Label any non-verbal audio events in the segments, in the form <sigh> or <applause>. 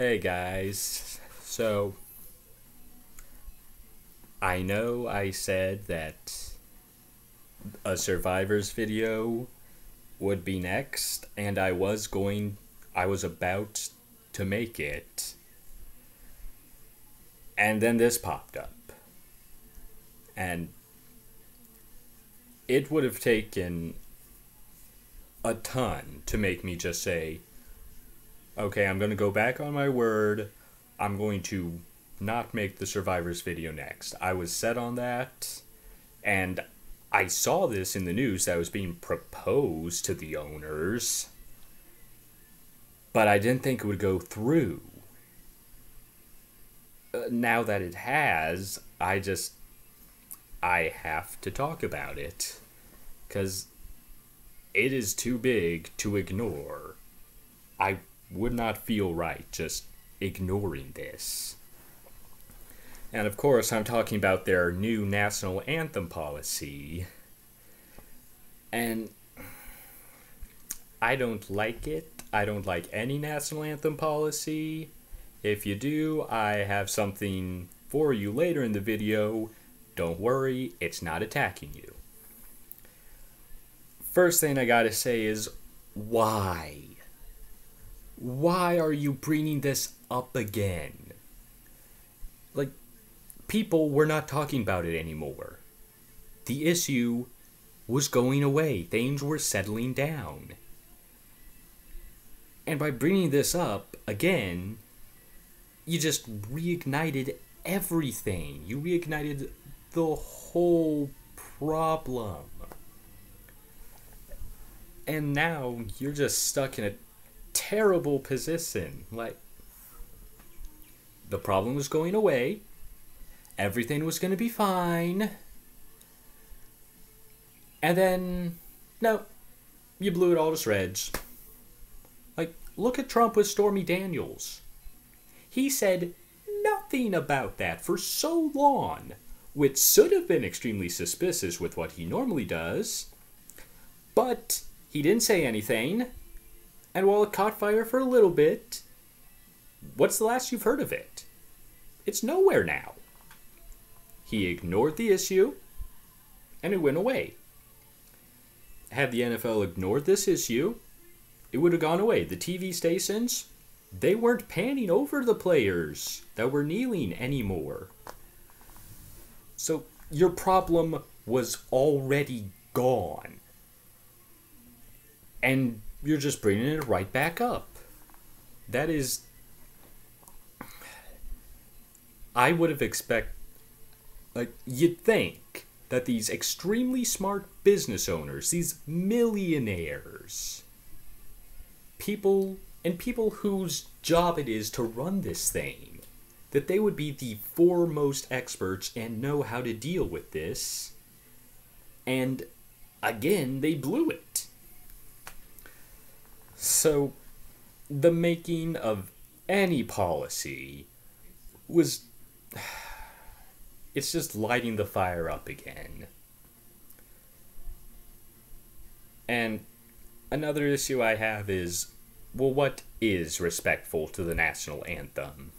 Hey guys. So, I know I said that a survivors video would be next, and I was going, I was about to make it. And then this popped up. And it would have taken a ton to make me just say, okay, I'm going to go back on my word. I'm going to not make the survivors video next. I was set on that. And I saw this in the news that was being proposed to the owners. But I didn't think it would go through. Uh, now that it has, I just I have to talk about it cuz it is too big to ignore. I would not feel right just ignoring this. And of course, I'm talking about their new national anthem policy. And I don't like it. I don't like any national anthem policy. If you do, I have something for you later in the video. Don't worry, it's not attacking you. First thing I gotta say is why? Why are you bringing this up again? Like, people were not talking about it anymore. The issue was going away, things were settling down. And by bringing this up again, you just reignited everything. You reignited the whole problem. And now you're just stuck in a terrible position. Like, the problem was going away, everything was going to be fine. And then, no, you blew it all to shreds. Like, look at Trump with Stormy Daniels. He said nothing about that for so long, which should have been extremely suspicious with what he normally does. But he didn't say anything, and while it caught fire for a little bit, what's the last you've heard of it? It's nowhere now. He ignored the issue, and it went away. Had the NFL ignored this issue, it would have gone away. The TV stations, they weren't panning over the players that were kneeling anymore. So your problem was already gone. And you're just bringing it right back up. That is. I would have expect, like you'd think that these extremely smart business owners, these millionaires, people and people whose job it is to run this thing, that they would be the foremost experts and know how to deal with this. And again, they blew it. So, the making of any policy was. <sighs> It's just lighting the fire up again. And another issue I have is well, what is respectful to the national anthem?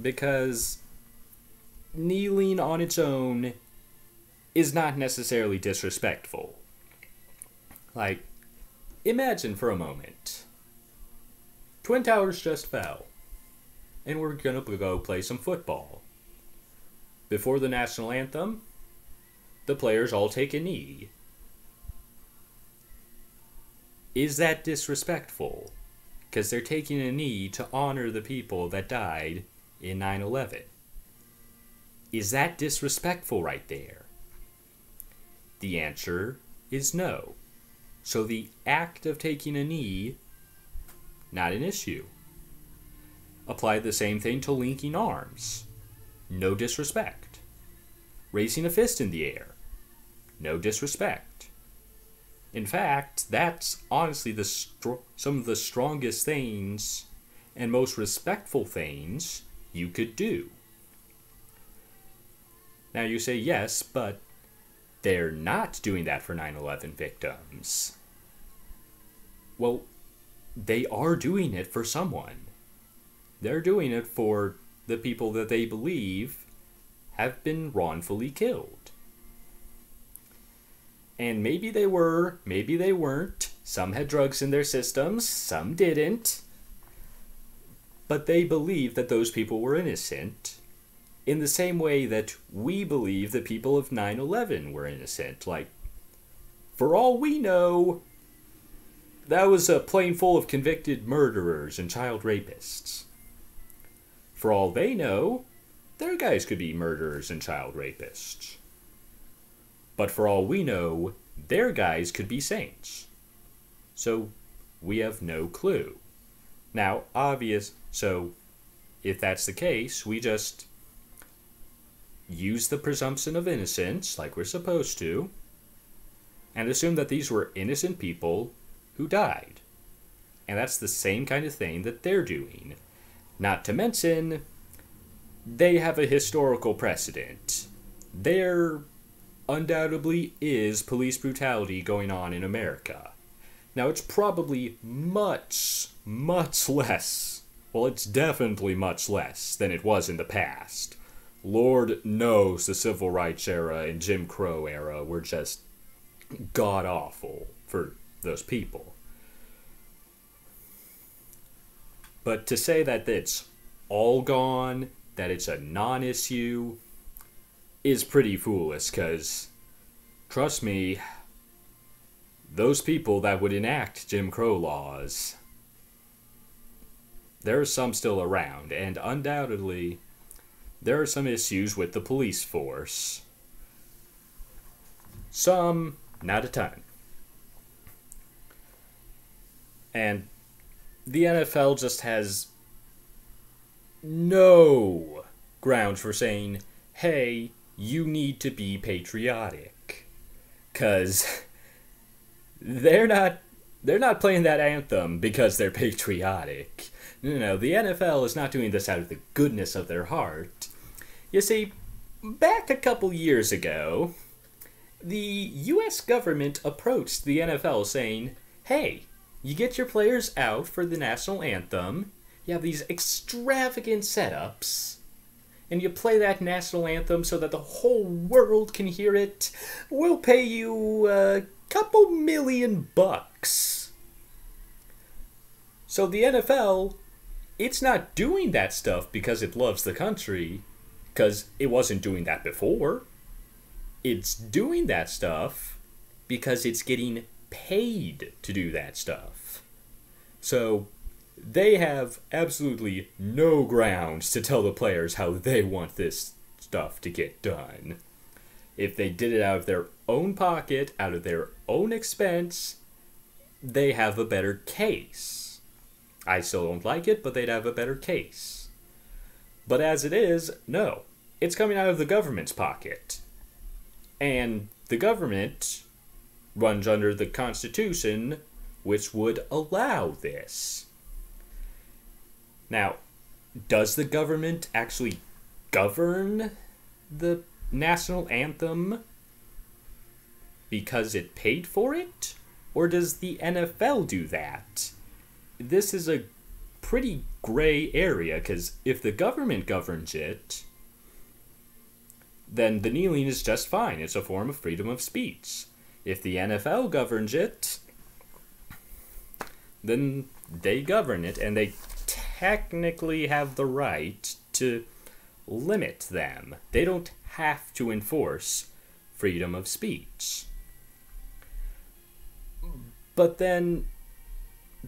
Because kneeling on its own is not necessarily disrespectful. Like, imagine for a moment Twin Towers just fell, and we're gonna go play some football. Before the national anthem, the players all take a knee. Is that disrespectful? Because they're taking a knee to honor the people that died in 9 11. Is that disrespectful right there? The answer is no. So the act of taking a knee, not an issue. Apply the same thing to linking arms. No disrespect. Raising a fist in the air. No disrespect. In fact, that's honestly the some of the strongest things and most respectful things you could do. Now you say yes, but they're not doing that for 9 11 victims. Well, they are doing it for someone. they're doing it for the people that they believe have been wrongfully killed. And maybe they were, maybe they weren't. Some had drugs in their systems, some didn't. But they believe that those people were innocent in the same way that we believe the people of 9 11 were innocent. Like, for all we know, that was a plane full of convicted murderers and child rapists. For all they know, their guys could be murderers and child rapists. But for all we know, their guys could be saints. So we have no clue. Now, obvious, so if that's the case, we just use the presumption of innocence, like we're supposed to, and assume that these were innocent people who died. And that's the same kind of thing that they're doing. Not to mention, they have a historical precedent. There undoubtedly is police brutality going on in America. Now, it's probably much, much <laughs> less. Well, it's definitely much less than it was in the past. Lord knows the civil rights era and Jim Crow era were just god awful for those people. But to say that it's all gone, that it's a non issue, is pretty foolish because, trust me, those people that would enact Jim Crow laws, there are some still around, and undoubtedly, there are some issues with the police force. Some, not a ton. And the NFL just has no grounds for saying, hey, you need to be patriotic. Cause <laughs> they're not they're not playing that anthem because they're patriotic. No, no, the NFL is not doing this out of the goodness of their heart. You see, back a couple years ago, the US government approached the NFL saying, hey, you get your players out for the national anthem, you have these extravagant setups, and you play that national anthem so that the whole world can hear it, we'll pay you a couple million bucks. So the NFL, it's not doing that stuff because it loves the country, because it wasn't doing that before. It's doing that stuff because it's getting paid to do that stuff. So they have absolutely no grounds to tell the players how they want this stuff to get done. If they did it out of their own pocket, out of their own expense, they have a better case. I still don't like it, but they'd have a better case. But as it is, no. It's coming out of the government's pocket. And the government runs under the Constitution, which would allow this. Now, does the government actually govern the national anthem because it paid for it? Or does the NFL do that? This is a pretty gray area because if the government governs it, then the kneeling is just fine. It's a form of freedom of speech. If the NFL governs it, then they govern it and they technically have the right to limit them. They don't have to enforce freedom of speech. But then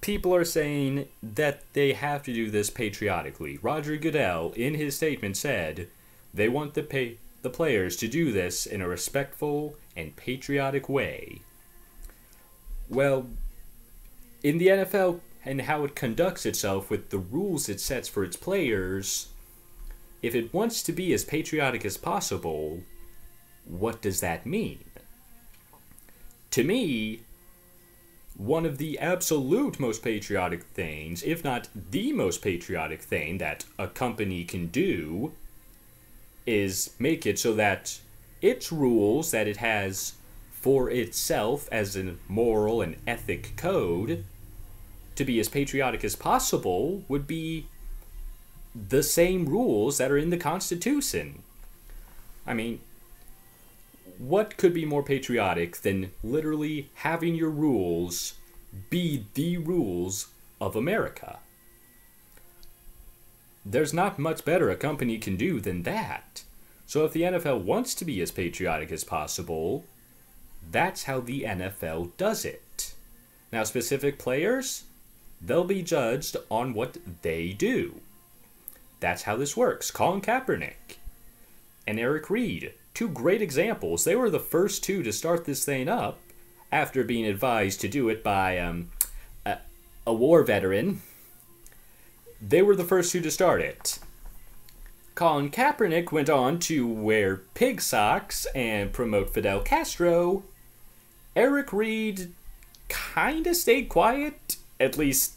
people are saying that they have to do this patriotically. Roger Goodell, in his statement, said they want the pay the players to do this in a respectful and patriotic way. Well, in the NFL and how it conducts itself with the rules it sets for its players, if it wants to be as patriotic as possible, what does that mean? To me, one of the absolute most patriotic things, if not the most patriotic thing that a company can do, is make it so that its rules that it has for itself as a moral and ethic code to be as patriotic as possible would be the same rules that are in the Constitution. I mean, what could be more patriotic than literally having your rules be the rules of America? There's not much better a company can do than that. So if the NFL wants to be as patriotic as possible, that's how the NFL does it. Now, specific players, they'll be judged on what they do. That's how this works. Colin Kaepernick and Eric Reid, two great examples. They were the first two to start this thing up after being advised to do it by um, a, a war veteran. They were the first two to start it. Colin Kaepernick went on to wear pig socks and promote Fidel Castro. Eric Reid kind of stayed quiet, at least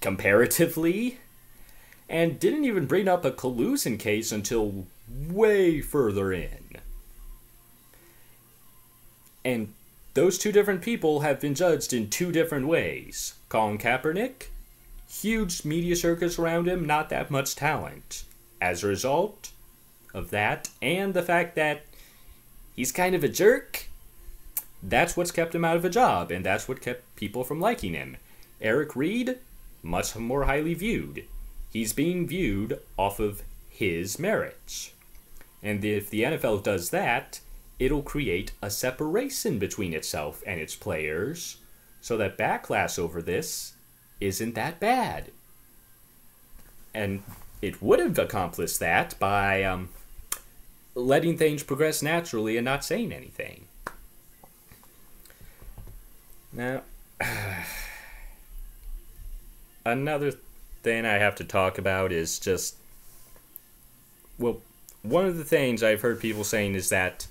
comparatively, and didn't even bring up a collusion case until way further in. And those two different people have been judged in two different ways. Colin Kaepernick, huge media circus around him, not that much talent. As a result of that, and the fact that he's kind of a jerk, that's what's kept him out of a job, and that's what kept people from liking him. Eric Reid, much more highly viewed. He's being viewed off of his merits. And if the NFL does that, it'll create a separation between itself and its players so that backlash over this isn't that bad. And it would have accomplished that by um, letting things progress naturally and not saying anything. Now, <sighs> another thing I have to talk about is just, well, one of the things I've heard people saying is that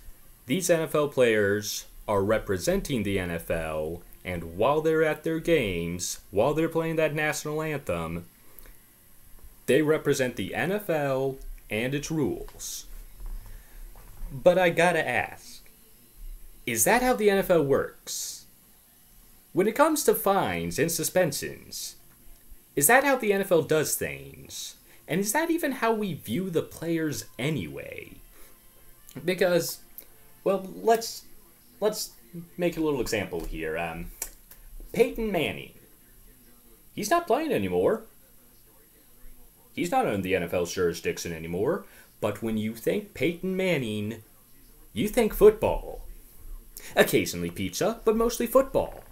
these NFL players are representing the NFL, and while they're at their games, while they're playing that national anthem, they represent the NFL and its rules. But I gotta ask is that how the NFL works? When it comes to fines and suspensions, is that how the NFL does things? And is that even how we view the players anyway? Because, well, let's let's make a little example here. Um, Peyton Manning. He's not playing anymore. He's not under the NFL's jurisdiction anymore. But when you think Peyton Manning, you think football. Occasionally pizza, but mostly football.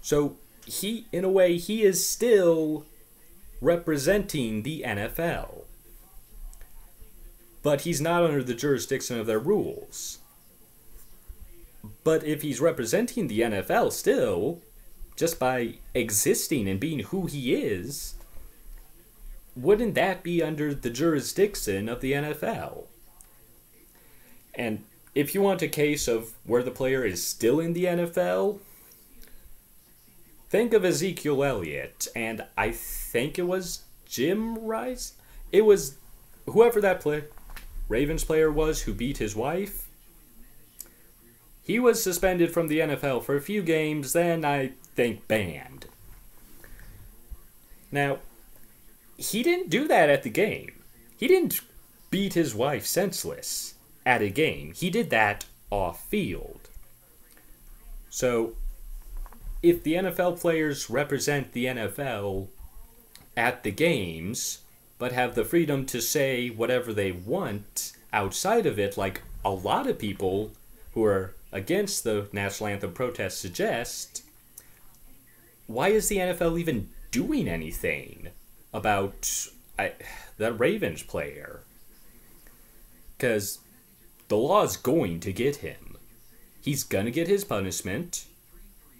So he, in a way, he is still representing the NFL. But he's not under the jurisdiction of their rules. But if he's representing the NFL still, just by existing and being who he is, wouldn't that be under the jurisdiction of the NFL? And if you want a case of where the player is still in the NFL, think of Ezekiel Elliott, and I think it was Jim Rice. It was whoever that play Ravens player was who beat his wife. He was suspended from the NFL for a few games, then I think banned. Now, he didn't do that at the game. He didn't beat his wife senseless at a game. He did that off field. So, if the NFL players represent the NFL at the games, but have the freedom to say whatever they want outside of it, like a lot of people who are against the national anthem protest suggest, why is the NFL even doing anything? about I, the Ravens player. Because the law is going to get him. He's going to get his punishment.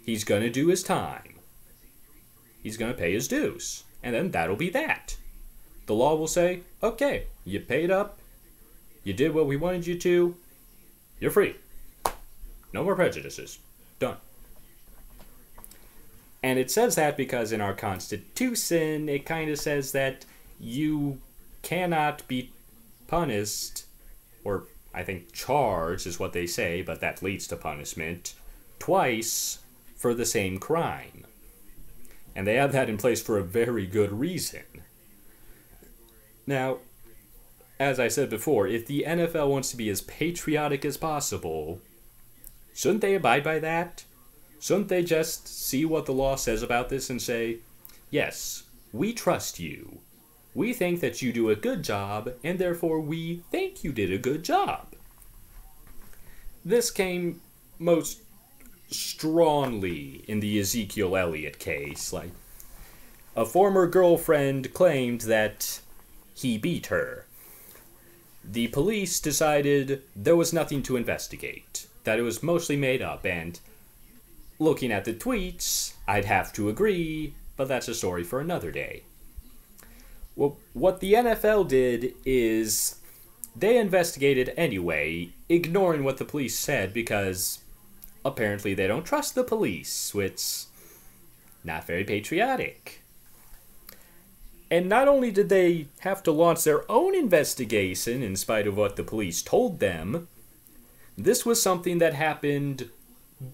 He's going to do his time. He's going to pay his dues. And then that'll be that. The law will say, okay, you paid up. You did what we wanted you to. You're free. No more prejudices. Done. And it says that because in our Constitution, it kind of says that you cannot be punished, or I think charged is what they say, but that leads to punishment, twice for the same crime. And they have that in place for a very good reason. Now, as I said before, if the NFL wants to be as patriotic as possible, shouldn't they abide by that? Shouldn't they just see what the law says about this and say, yes, we trust you. We think that you do a good job, and therefore we think you did a good job. This came most strongly in the Ezekiel Elliott case. Like, a former girlfriend claimed that he beat her. The police decided there was nothing to investigate, that it was mostly made up, and looking at the tweets, I'd have to agree, but that's a story for another day. Well, what the NFL did is they investigated anyway, ignoring what the police said because apparently they don't trust the police, which not very patriotic. And not only did they have to launch their own investigation in spite of what the police told them, this was something that happened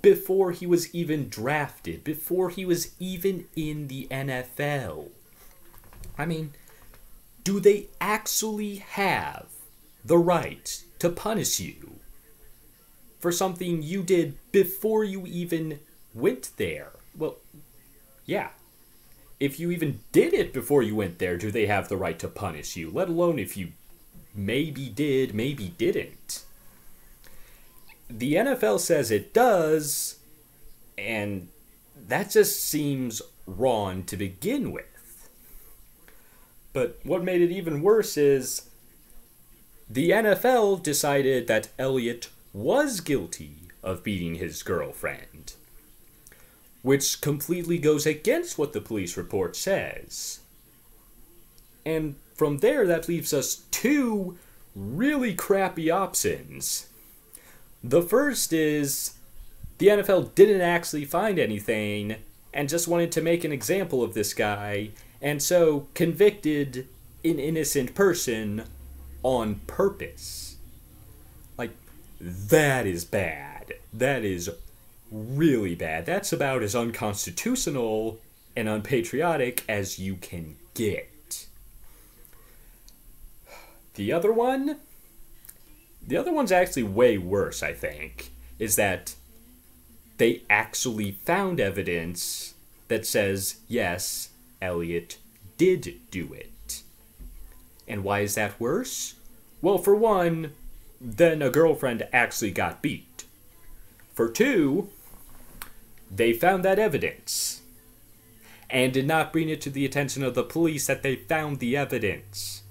before he was even drafted, before he was even in the NFL. I mean, do they actually have the right to punish you for something you did before you even went there? Well, yeah. If you even did it before you went there, do they have the right to punish you? Let alone if you maybe did, maybe didn't. The NFL says it does, and that just seems wrong to begin with. But what made it even worse is the NFL decided that Elliott was guilty of beating his girlfriend, which completely goes against what the police report says. And from there, that leaves us two really crappy options. The first is the NFL didn't actually find anything and just wanted to make an example of this guy and so convicted an innocent person on purpose. Like, that is bad. That is really bad. That's about as unconstitutional and unpatriotic as you can get. The other one, the other one's actually way worse, I think, is that they actually found evidence that says, yes, Elliott did do it. And why is that worse? Well, for one, then a girlfriend actually got beat. For two, they found that evidence and did not bring it to the attention of the police that they found the evidence.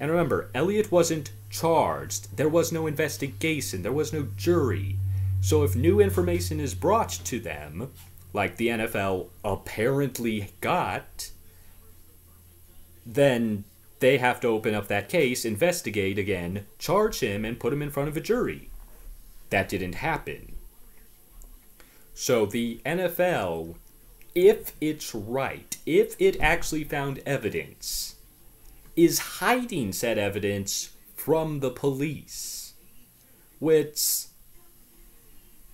And remember, Elliott wasn't charged. There was no investigation. There was no jury. So if new information is brought to them, like the NFL apparently got, then they have to open up that case, investigate again, charge him, and put him in front of a jury. That didn't happen. So the NFL, if it's right, if it actually found evidence, is hiding said evidence from the police. Which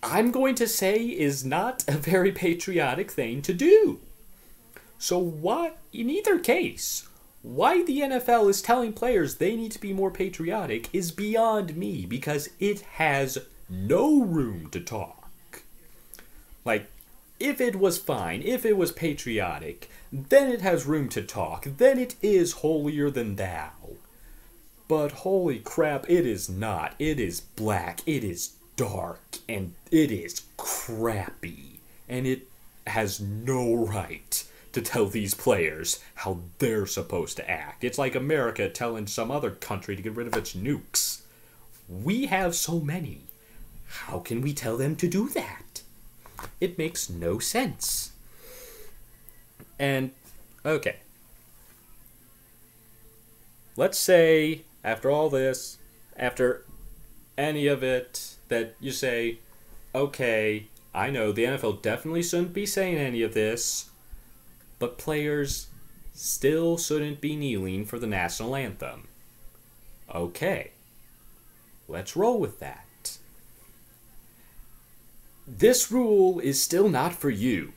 I'm going to say is not a very patriotic thing to do. So, why, in either case, why the NFL is telling players they need to be more patriotic is beyond me because it has no room to talk. Like, if it was fine, if it was patriotic, then it has room to talk, then it is holier than thou. But holy crap, it is not. It is black, it is dark, and it is crappy. And it has no right to tell these players how they're supposed to act. It's like America telling some other country to get rid of its nukes. We have so many. How can we tell them to do that? It makes no sense. And, okay. Let's say, after all this, after any of it, that you say, okay, I know the NFL definitely shouldn't be saying any of this but players still shouldn't be kneeling for the national anthem. Okay, let's roll with that. This rule is still not for you,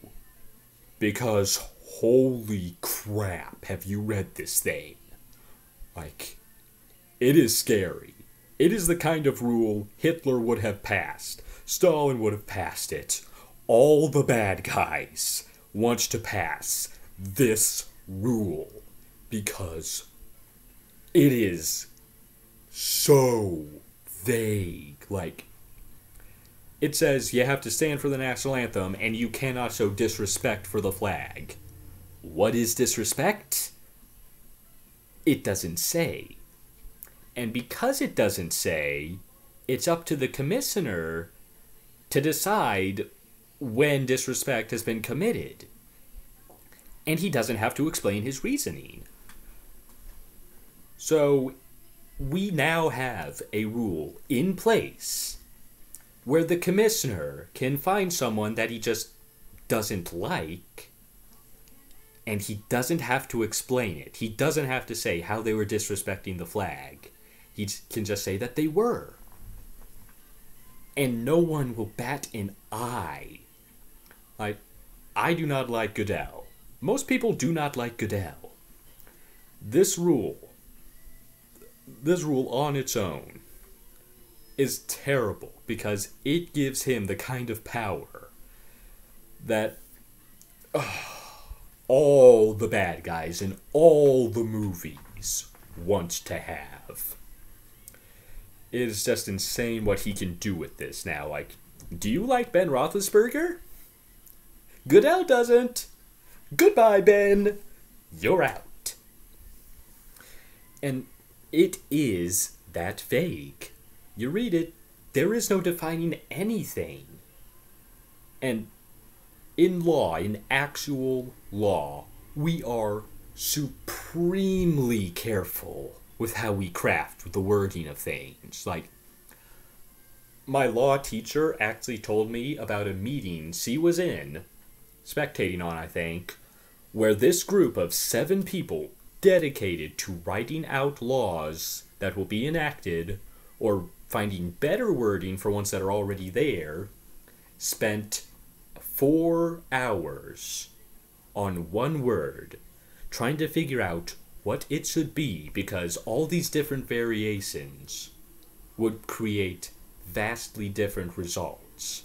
because holy crap, have you read this thing? Like, it is scary. It is the kind of rule Hitler would have passed, Stalin would have passed it. All the bad guys want to pass this rule because it is so vague. Like, it says you have to stand for the national anthem and you cannot show disrespect for the flag. What is disrespect? It doesn't say. And because it doesn't say, it's up to the commissioner to decide when disrespect has been committed. And he doesn't have to explain his reasoning. So we now have a rule in place where the commissioner can find someone that he just doesn't like and he doesn't have to explain it. He doesn't have to say how they were disrespecting the flag. He can just say that they were. And no one will bat an eye. I, I do not like Goodell. Most people do not like Goodell. This rule, this rule on its own, is terrible because it gives him the kind of power that. Uh, all the bad guys in all the movies want to have. It is just insane what he can do with this now. Like, do you like Ben Roethlisberger? Goodell doesn't. Goodbye, Ben. You're out. And it is that vague. You read it, there is no defining anything. And in law, in actual law, we are supremely careful with how we craft the wording of things. Like, my law teacher actually told me about a meeting she was in, spectating on, I think, where this group of seven people dedicated to writing out laws that will be enacted or finding better wording for ones that are already there spent four hours on one word, trying to figure out what it should be because all these different variations would create vastly different results.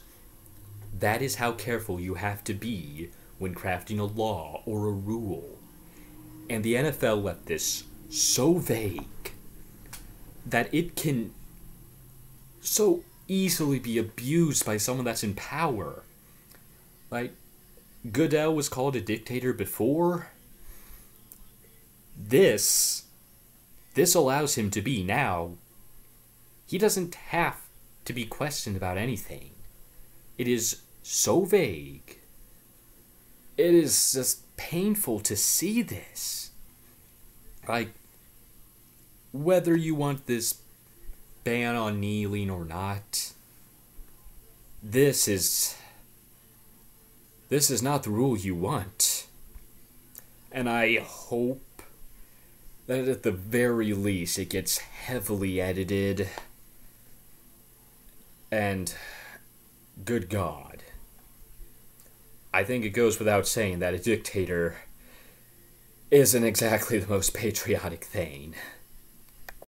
That is how careful you have to be when crafting a law or a rule. And the NFL left this so vague that it can so easily be abused by someone that's in power like, Goodell was called a dictator before. This, this allows him to be now. He doesn't have to be questioned about anything. It is so vague. It is just painful to see this. Like, whether you want this ban on kneeling or not, this is this is not the rule you want. And I hope that at the very least it gets heavily edited. And good God. I think it goes without saying that a dictator isn't exactly the most patriotic thing.